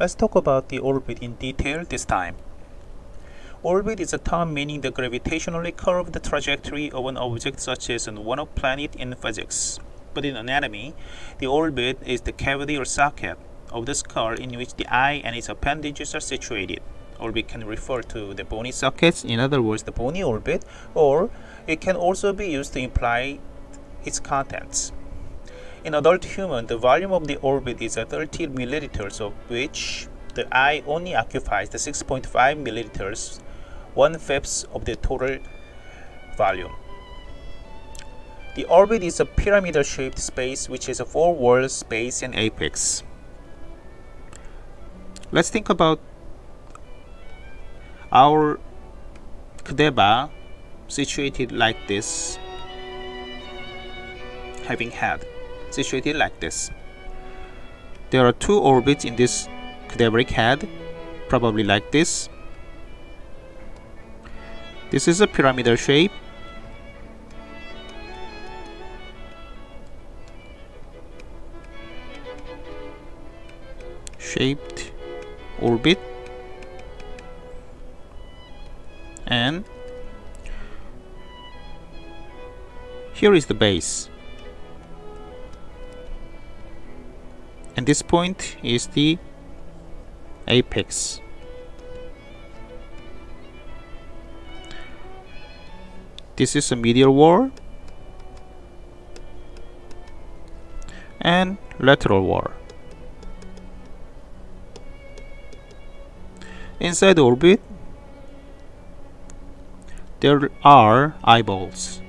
Let's talk about the orbit in detail this time. Orbit is a term meaning the gravitationally curved trajectory of an object such as one of planet in physics. But in anatomy, the orbit is the cavity or socket of the skull in which the eye and its appendages are situated. Orbit can refer to the bony sockets, in other words, the bony orbit, or it can also be used to imply its contents. In adult human, the volume of the orbit is 30 milliliters, of which the eye only occupies the 6.5 milliliters, one fifth of the total volume. The orbit is a pyramidal shaped space which has a four walls, base, and apex. Let's think about our cadaver situated like this having head situated like this. There are two orbits in this cadaveric head probably like this. This is a pyramidal shape. Shaped orbit. And here is the base and this point is the apex. This is a medial wall and lateral wall inside the orbit there are eyeballs.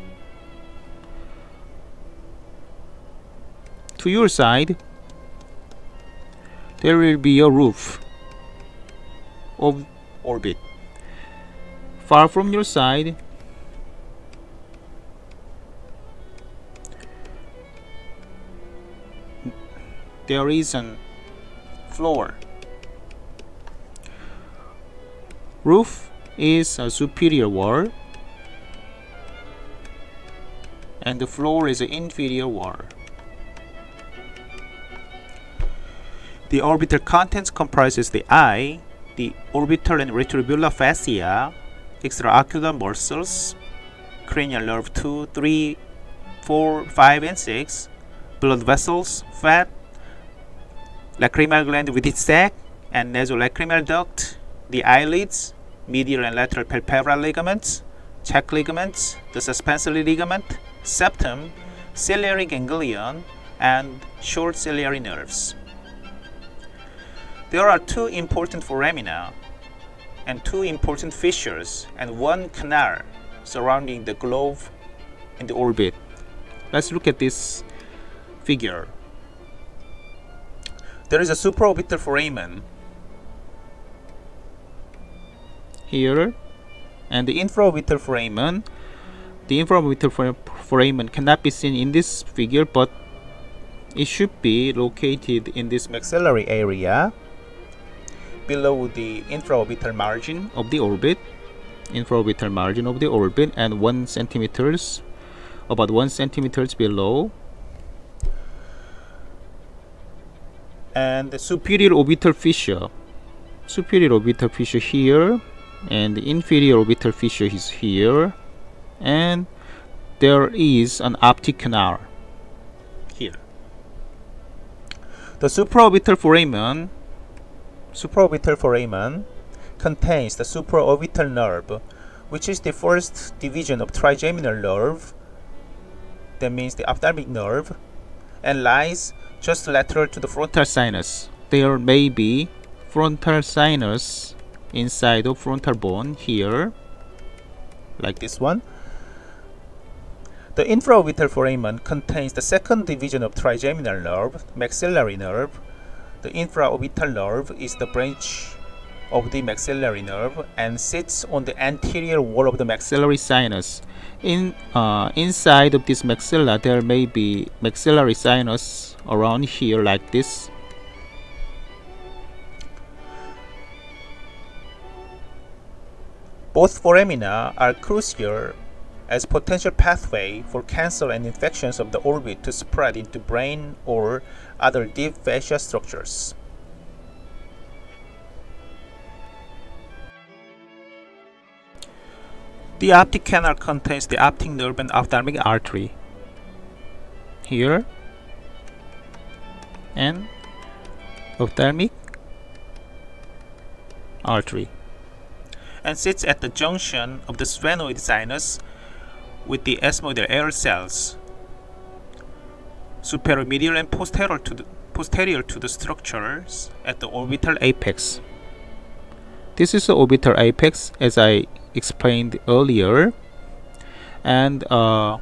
To your side, there will be a roof of orbit. Far from your side, there is an floor. Roof is a superior wall and the floor is an inferior wall. The orbital contents comprises the eye, the orbital and retrobulbar fascia, extraocular muscles, cranial nerve 2, 3, 4, 5, and 6, blood vessels, fat, lacrimal gland with its sac, and nasolacrimal duct, the eyelids, medial and lateral palpebral ligaments, check ligaments, the suspensory ligament, septum, ciliary ganglion, and short ciliary nerves. There are two important foramina and two important fissures and one canal surrounding the globe in the orbit. Let's look at this figure. There is a supraorbital foramen here and the infraorbital foramen the infraorbital foramen cannot be seen in this figure but it should be located in this maxillary area below the infraorbital margin. Of the orbit infraorbital margin of the orbit and 1 centimeters about 1 centimeters below. And the superior orbital fissure. Superior orbital fissure here and the inferior orbital fissure is here and there is an optic canal here. The supraorbital foramen supraorbital foramen contains the supraorbital nerve which is the first division of trigeminal nerve that means the ophthalmic nerve and lies just lateral to the frontal sinus. There may be frontal sinus inside of frontal bone here like this one the infraorbital foramen contains the second division of trigeminal nerve, maxillary nerve. The infraorbital nerve is the branch of the maxillary nerve and sits on the anterior wall of the maxillary sinus. In uh, inside of this maxilla, there may be maxillary sinus around here like this. Both foramina are crucial as potential pathway for cancer and infections of the orbit to spread into brain or other deep fascia structures. The optic canal contains the optic nerve and ophthalmic artery. Here and ophthalmic artery and sits at the junction of the sphenoid sinus with the ethmoidal air cells superomedial and posterior to the posterior to the structures at the orbital apex. This is the orbital apex as I explained earlier and uh,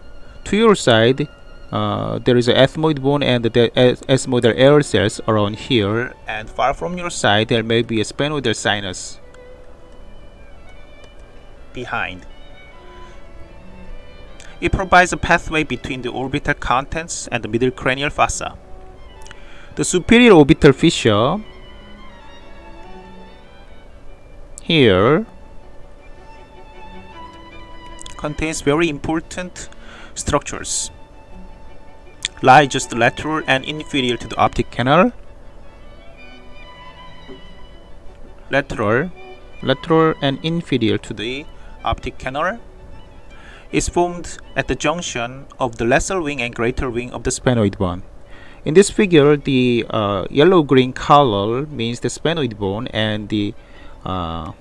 to your side uh, there is a ethmoid bone and the ethmoidal air cells around here and far from your side there may be a sphenoidal sinus behind. It provides a pathway between the orbital contents and the middle cranial fossa. The superior orbital fissure here contains very important structures lie just lateral and inferior to the optic canal lateral lateral and inferior to the optic canal is formed at the junction of the lesser wing and greater wing of the sphenoid bone. In this figure, the uh, yellow-green color means the sphenoid bone and the uh,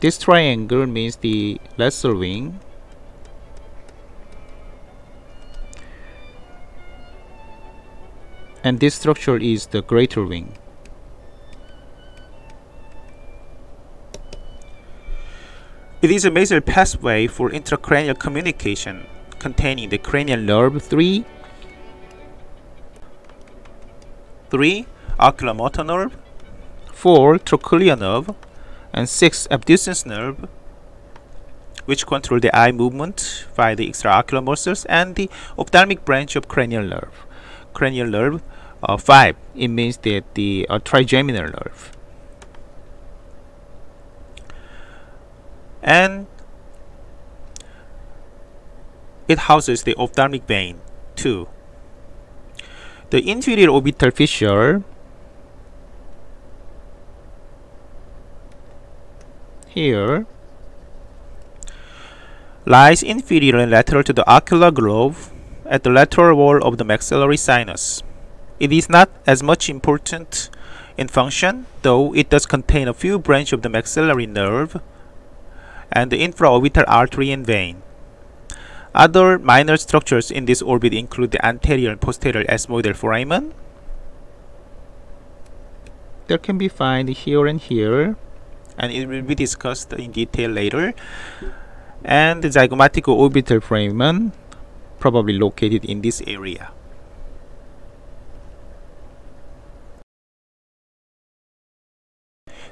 this triangle means the lesser wing and this structure is the greater wing. It is a major pathway for intracranial communication containing the cranial nerve 3, 3 oculomotor nerve, 4 trochlear nerve, and 6 abducens nerve which control the eye movement via the extraocular muscles and the ophthalmic branch of cranial nerve. Cranial nerve uh, 5, it means that the uh, trigeminal nerve. And it houses the ophthalmic vein too. The inferior orbital fissure here lies inferior and lateral to the ocular groove at the lateral wall of the maxillary sinus. It is not as much important in function, though it does contain a few branches of the maxillary nerve and the infraorbital artery and vein. Other minor structures in this orbit include the anterior and posterior ethmoidal foramen. There can be found here and here, and it will be discussed in detail later. And the zygomatic orbital foramen, probably located in this area.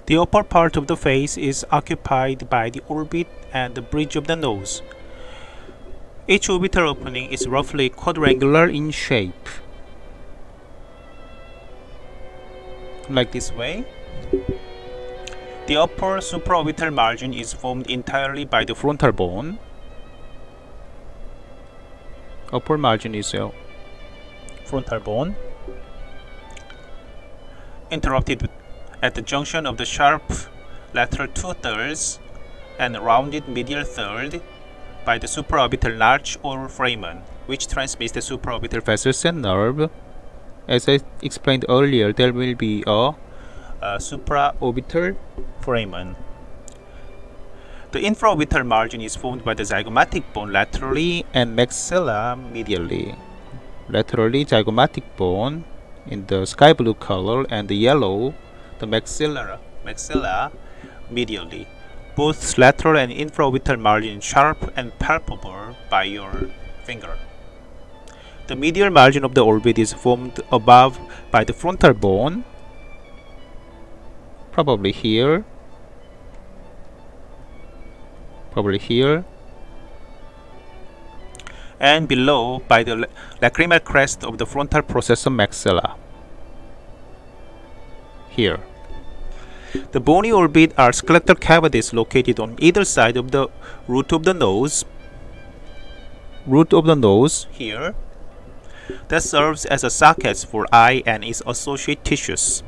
The upper part of the face is occupied by the orbit and the bridge of the nose. Each orbital opening is roughly quadrangular in shape. Like this way. The upper supraorbital margin is formed entirely by the frontal bone. Upper margin is a frontal bone. Interrupted at the junction of the sharp lateral two-thirds and rounded medial third by the supraorbital notch or foramen, which transmits the supraorbital vessels and nerve. As I explained earlier, there will be a, a supraorbital foramen. The infraorbital margin is formed by the zygomatic bone laterally and maxilla medially. Laterally, zygomatic bone in the sky blue color and the yellow the maxilla, maxilla medially. Both lateral and infraorbital margin sharp and palpable by your finger. The medial margin of the orbit is formed above by the frontal bone, probably here, probably here, and below by the lacrimal crest of the frontal processus maxilla here. The bony orbit are skeletal cavities located on either side of the root of the nose, root of the nose here, that serves as a socket for eye and its associated tissues.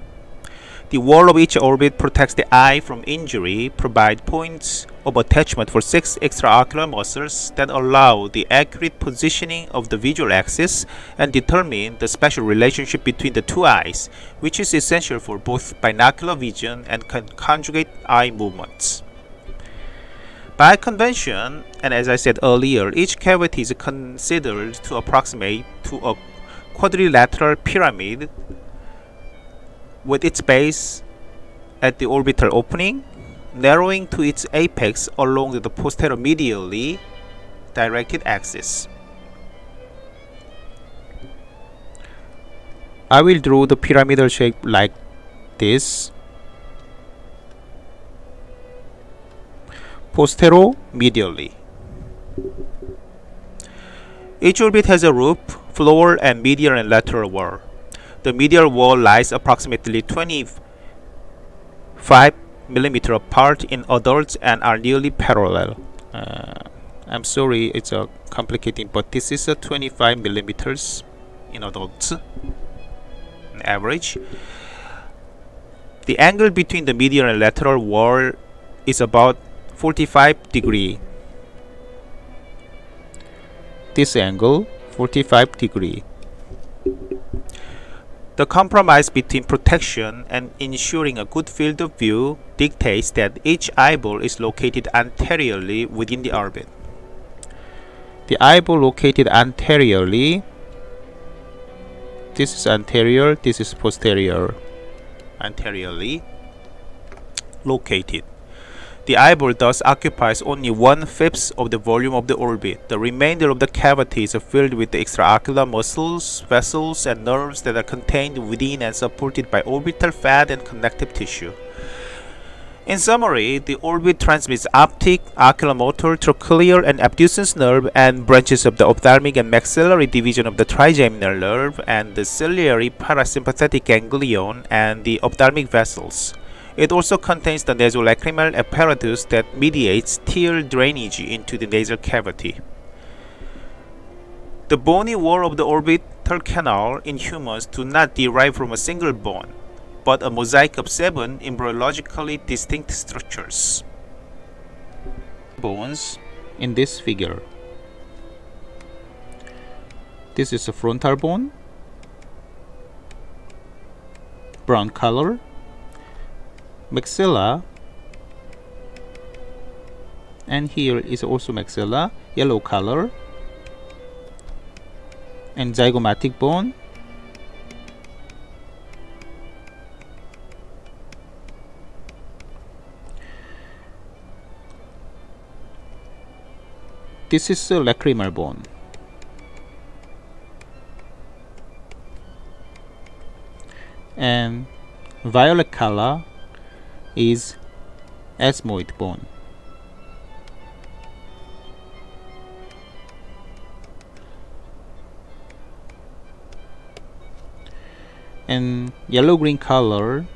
The wall of each orbit protects the eye from injury, provide points of attachment for six extraocular muscles that allow the accurate positioning of the visual axis and determine the spatial relationship between the two eyes, which is essential for both binocular vision and con conjugate eye movements. By convention, and as I said earlier, each cavity is considered to approximate to a quadrilateral pyramid with its base at the orbital opening narrowing to its apex along the posteromedially directed axis. I will draw the pyramidal shape like this. Posteromedially. Each orbit has a roof, floor, and medial and lateral wall. The medial wall lies approximately 25 millimeter apart in adults and are nearly parallel. Uh, I'm sorry, it's a complicating, but this is a 25 millimeters in adults on average. The angle between the medial and lateral wall is about 45 degree. This angle 45 degree. The compromise between protection and ensuring a good field of view dictates that each eyeball is located anteriorly within the orbit. The eyeball located anteriorly, this is anterior, this is posterior, anteriorly located. The eyeball thus occupies only one-fifth of the volume of the orbit. The remainder of the cavity is filled with the extraocular muscles, vessels, and nerves that are contained within and supported by orbital fat and connective tissue. In summary, the orbit transmits optic, oculomotor, trochlear, and abducens nerve and branches of the ophthalmic and maxillary division of the trigeminal nerve and the ciliary parasympathetic ganglion and the ophthalmic vessels. It also contains the nasolacrimal apparatus that mediates tear drainage into the nasal cavity. The bony wall of the orbital canal in humans do not derive from a single bone, but a mosaic of seven embryologically distinct structures. Bones in this figure. This is a frontal bone, brown color, maxilla. And here is also maxilla. Yellow color. And zygomatic bone. This is a lacrimal bone. And violet color is ethmoid bone. And yellow-green color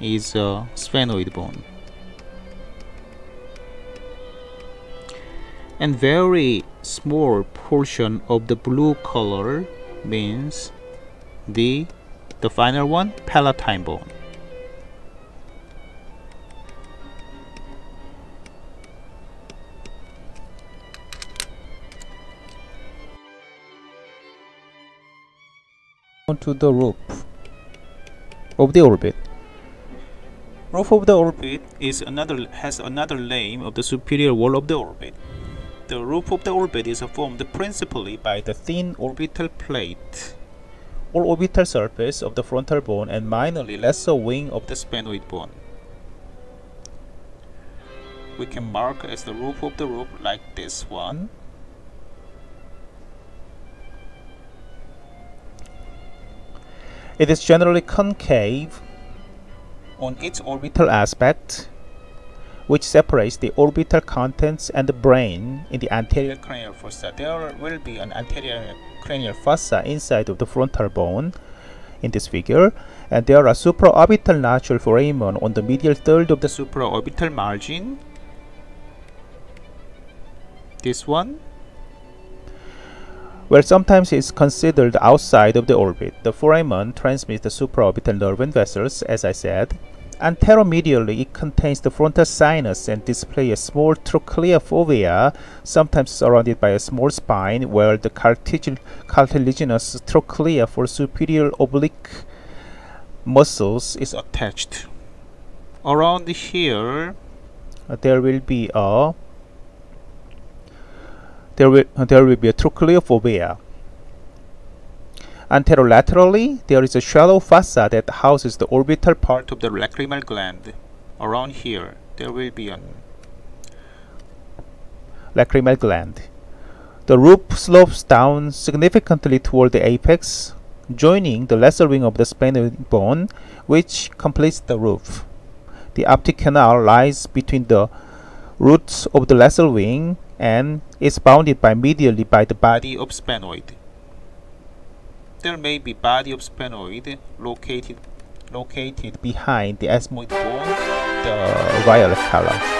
is a sphenoid bone. And very small portion of the blue color means the the final one palatine bone. Onto the roof of the orbit. Roof of the orbit is another has another name of the superior wall of the orbit. The roof of the orbit is formed principally by the thin orbital plate or orbital surface of the frontal bone and minorly lesser wing of the sphenoid bone. We can mark as the roof of the roof like this one It is generally concave on its orbital aspect, which separates the orbital contents and the brain in the anterior cranial fossa. There will be an anterior cranial fossa inside of the frontal bone in this figure, and there are supraorbital notch or foramen on the medial third of the supraorbital margin. This one where sometimes it's considered outside of the orbit. The foramen transmits the supraorbital nerve and vessels, as I said. Anteromedially, it contains the frontal sinus and displays a small trochlear fovea, sometimes surrounded by a small spine, where the cartilaginous trochlea for superior oblique muscles is attached. Around here, there will be a there will there will be a trochlear fovea. Anterolaterally, there is a shallow fossa that houses the orbital part of the lacrimal gland. Around here, there will be a lacrimal gland. The roof slopes down significantly toward the apex, joining the lesser wing of the sphenoid bone, which completes the roof. The optic canal lies between the roots of the lesser wing and is bounded by medially by the body of sphenoid. There may be body of sphenoid located located behind the ethmoid bone, the violet color.